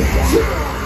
Yeah.